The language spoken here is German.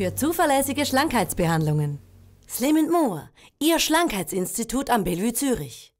Für zuverlässige Schlankheitsbehandlungen. Slim Moore, Ihr Schlankheitsinstitut am Bellevue Zürich.